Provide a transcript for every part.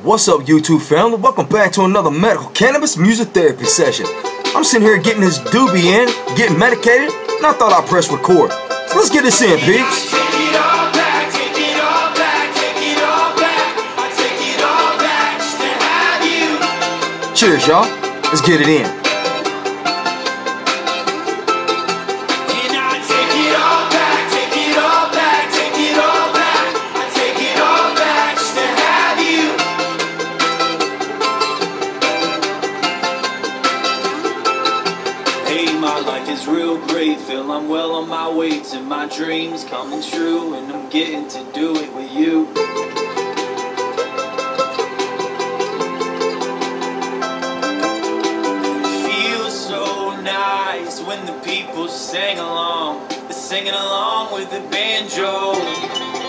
What's up YouTube family? Welcome back to another medical cannabis music therapy session. I'm sitting here getting this doobie in, getting medicated, and I thought I'd press record. So let's get this in, peeps. Cheers, y'all. Let's get it in. My life is real great. Feel I'm well on my way to my dreams coming true, and I'm getting to do it with you. Feels so nice when the people sing along, they're singing along with the banjo.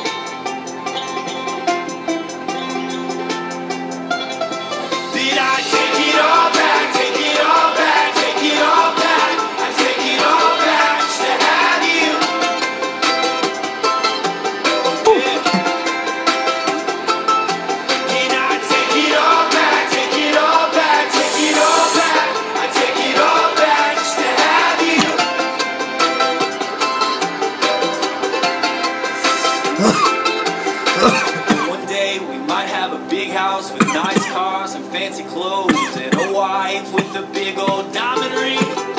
Have a big house with nice cars and fancy clothes and a wife with a big old diamond ring.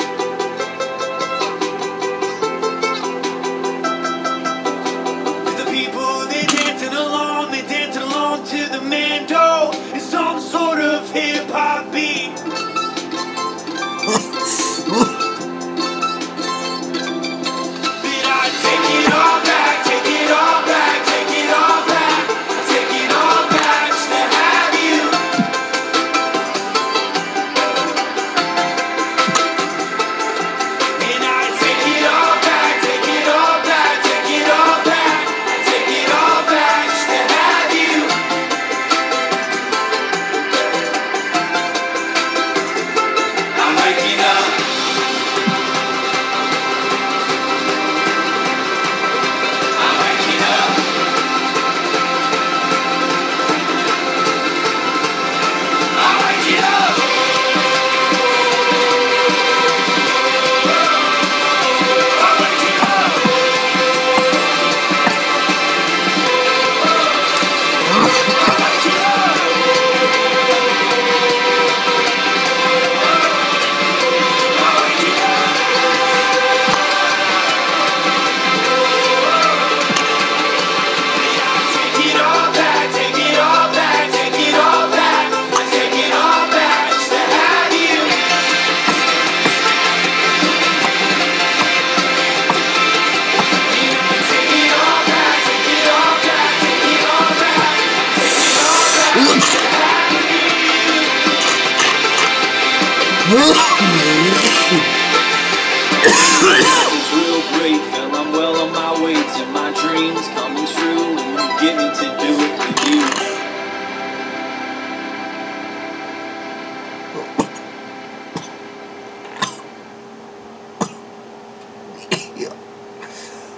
You. It's real great, feel I'm well on my way to my dreams coming true, and I'm getting to do it with you.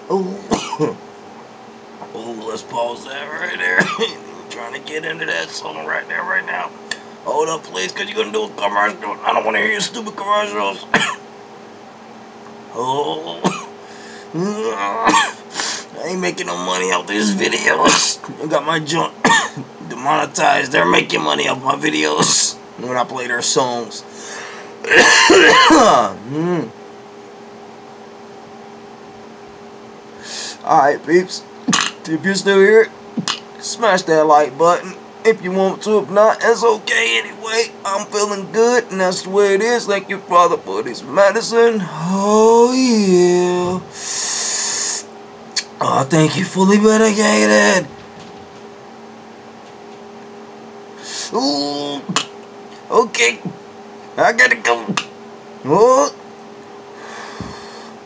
Oh, oh, let's pause that right there. Trying to get into that song right there, right now. Hold up, please, because you're going to do a commercial. I don't want to hear your stupid commercials. oh. I ain't making no money off these videos. I got my junk demonetized. They're making money off my videos when I play their songs. mm. Alright, peeps. If you're still here, smash that like button if you want to. If not, it's okay anyway. I'm feeling good, and that's the way it is. Thank you, Father, for this medicine. Oh, yeah. Oh, thank you, fully medicated. Ooh. Okay. I gotta go. Oh.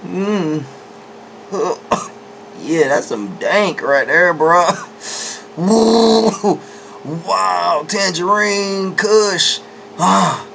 Mmm. Yeah, that's some dank right there, bro. Woo! Wow, tangerine, kush. Ah,